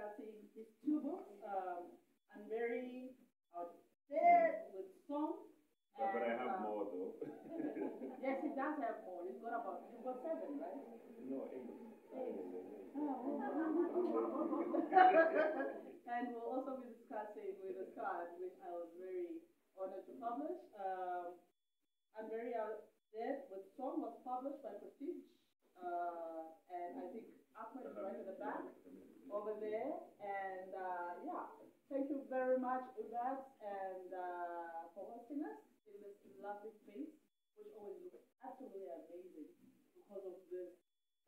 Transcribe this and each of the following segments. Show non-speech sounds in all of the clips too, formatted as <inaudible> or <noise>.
discussing these two books. Um, I'm very out there with song. Yeah, but I have uh, more though. <laughs> <laughs> Yes, it does have more. It's got about, you've got seven, right? no, eight. <laughs> and we'll also be discussing with a card, which I was very honored to publish. Um, I'm very out there with song was published by Prestige, uh, and I think Ahmed right at the back over there. And uh, yeah, thank you very much, Yvette, and uh, for hosting us in this lovely space, which always looks absolutely amazing because of the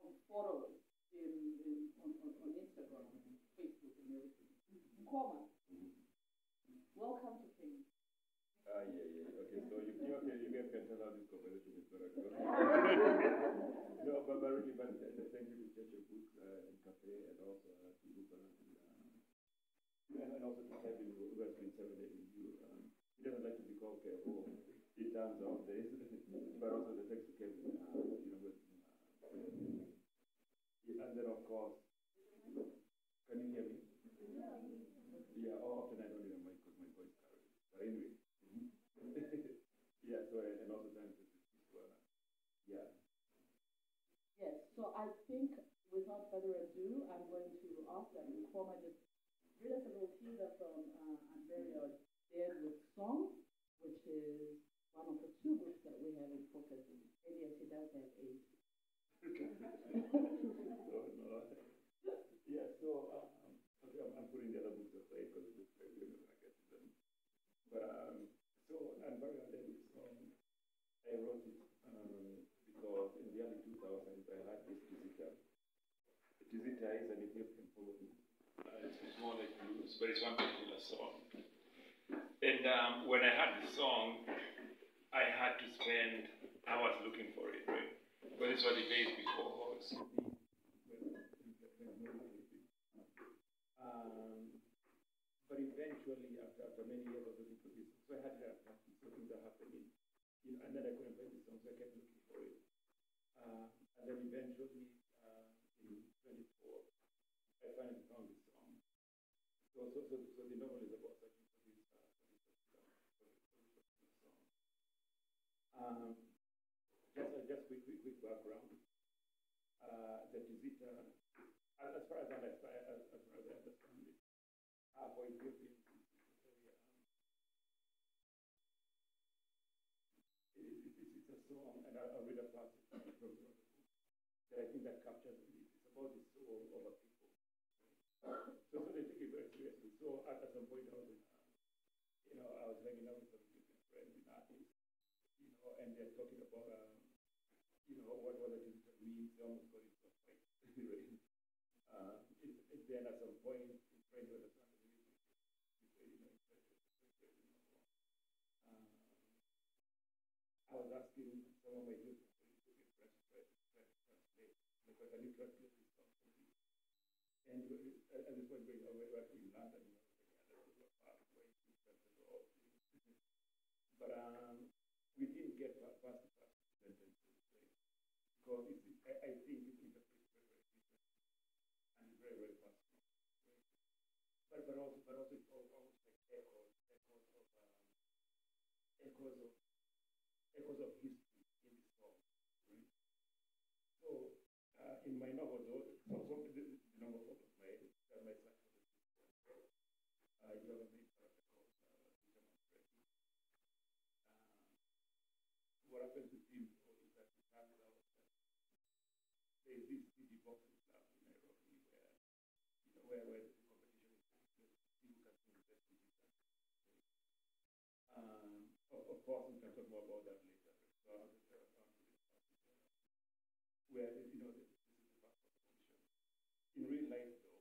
um, photos in, in on, on, on Instagram, Facebook, and everything. Mukoma, welcome to Kenya. Ah, yeah, yeah. Okay, so you, you, okay, you guys can tell how this conversation is gonna go. <laughs> no, but, really, but uh, thank you to Cheche Book uh, and Cafe, and also uh, to Luca, and, uh, and, also to Kevin, who has been celebrating you. Um, he doesn't like to be called Kevo. It turns out there but also the thanks to Kevin, uh, you know, with, uh, yeah, and then of course, can you hear me? Yeah, oh, often I don't hear my, my voice carries. But anyway. yeah, so, and and also thanks to, to uh, yeah. Yes, so I think without further ado, I'm going to ask that Mukoma just read us a little teaser from uh, Unbury Our Dead with Song, which is one of the two books that we have in focus. And yes, he does have eight. so, no. Yeah, so, um, okay, I'm, I'm putting the other books aside because it looks like we're not gonna get to them. But, um, so, Unbury Dead with Song, I wrote it, um, because in the early 2000s, I had this visitor. Tizita is an Ethiopian poet. Uh, it's it's more like blues, but it's one particular song. And um, when I had the song, I had to spend hours looking for it, right? But this was the days before. Um, but eventually, after, after many years of looking for this, so I had to have so things are happening. You know, and then I couldn't find the song, so I kept looking for it. Uh, and then eventually, uh, in 24, I finally found the song. So, so, so, so the novel is about searching for this, uh, for this particular, for this, for this particular song. Um, just, uh, just background. Uh, as, far as I understand, as, as far as I understand it, uh, it's a um, song, and I'll read a passage from, that I think that captures it. It's about the soul of a people. So, so they take it very seriously. Was in, uh, you know, I was hanging out with some Ethiopian friends you know, and they're talking about, um, you know, what, what it means. They almost got into a fight. uh, it, it, then at some point, in trying the you say, you know, you know, um, I was asking some of my me. And uh, at this point, we were we were actually пользу. Of, of course, we can talk more about that later. So I'm just uh, on to this where, you know, this, this is the first competition. In real life, though,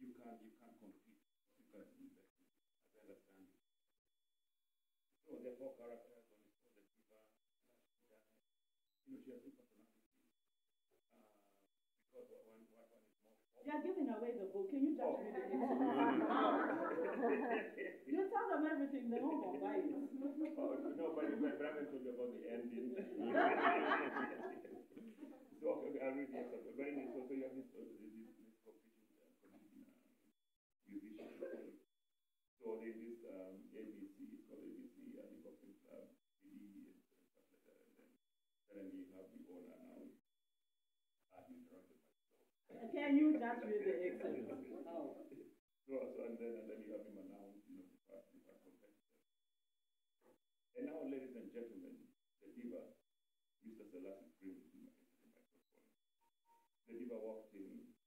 you can't, you can't compete. You can't the music, as I understand it. So there are four characters. One is called the. You know, she has two personalities. Uh, because one, one, one is more pop. You're giving away the book. Can you just Oh. read it? <laughs> <laughs> you tell them everything, go buy it. Oh, no, but my brother told about the ending. <laughs> so, okay, I read the answer. But anyway, so, so you have this, uh, this, this uh, musician. Uh, so there's this um, ABC, it's called ABC, and CD, and stuff like that. And then, have the owner now. I've interrupted myself. Can you just read the excerpt? oh. <laughs> So, so, and then, and then you have him announced. And now, ladies and gentlemen, the diva, Mr. Selassie Prim, into the microphone. The diva walked in,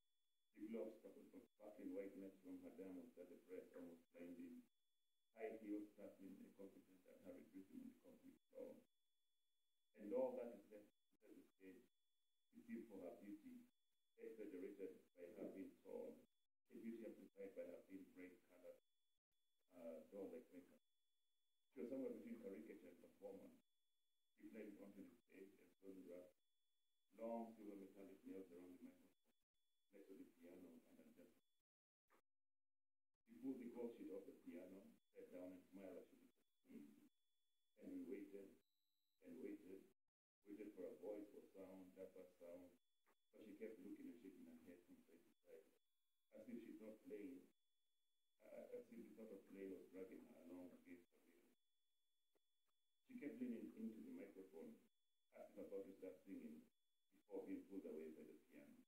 the gloves sparkling whiteness from her diamonds at the breast almost blinding, high heels tapping a confident and hurried rhythm on the concrete floor. And all that is left set the stage, pitied for her beauty, exaggerated by her being tall, a beauty amplified by her being bright colored, uh, doll-like makeup. She was somewhere between caricature and performance. She climbed onto the stage and wrapped long silver metallic nails around the microphone, next to the piano and unjust. She pulled the gold sheet off the piano, sat down and smiled as she me. And we waited and waited, waited for a voice or sound, dapper sound, but she kept looking and shaking her head from side to side, as if she's not playing, uh, as if the thought of playing was dragging her along against her will. Kept into the microphone, as if about to start singing, before being pulled away by the piano.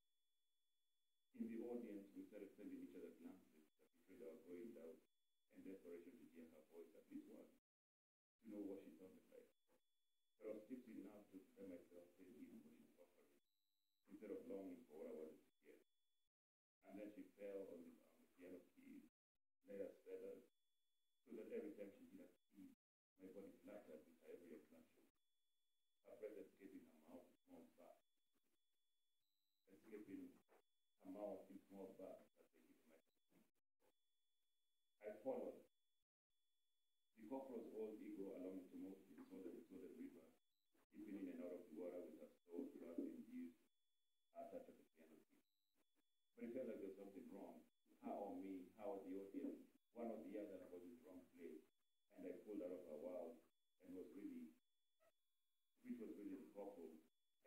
In the audience, we started sending each other glances that betrayed our growing doubt and desperation to hear her voice at least once, to know what she sounded like. But I was tipsy enough to prepare myself safely in what she offering, instead of longing for what I wanted to hear. And then she fell on the, on the piano keys, let us feathers, so that every time she hit a key, my body fluttered with her every exertion. Her breath escaping her mouth in small bursts, escaping her hit my. I followed. The ego the sordid river, dipping in and out of the water the keys. Uh, but it felt like there was something wrong. Or me, or the audience, one the other was in the wrong place. And I pulled out of world and was really, which was really the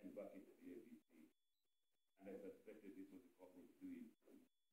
and the ABC. And I suspected this was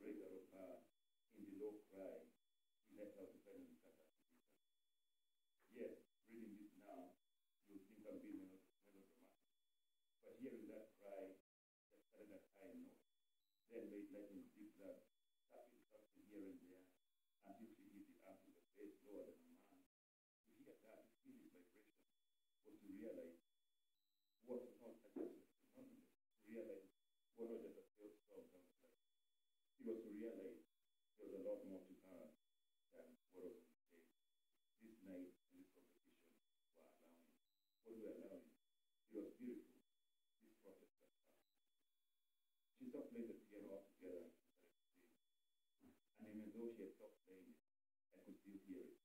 realize what not a just a phenomenon, to the great Lord and the man. To hear that feeling vibration or to realize what not just a failed song sounded like. It was to realize there was a lot more to her than what was on the stage. This night and this competition were allowing. What were allowing? It was beautiful. This process that passed. She stopped playing the piano altogether and started to sing. And even though she had stopped playing it, I could still hear it.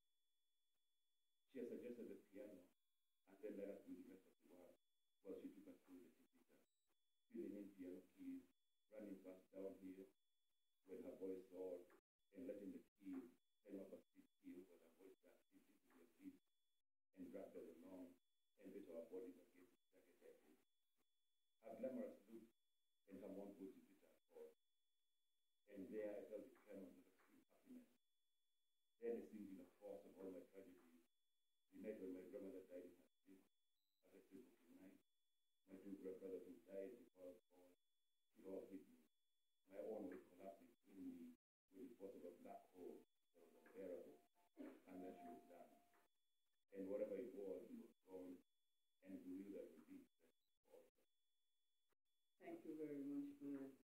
She had suggested the piano and then let us do the rest of the work while she took us through the tizita, filling in piano keys, running fast downhill when her voice soared, and letting the keys climb up a steep hill when her voice got deep into their feet and dragged us along and beat our bodies against the jagged edges. Her glamorous look and her one put the guitar chord. And there I felt the tremors of extreme happiness. Then a sinking of force of all my tragedies. The night when my grandmother died in her sleep, as I sleep of the night. My own was collapsing in the force of a black hole that was unbearable. And whatever it was,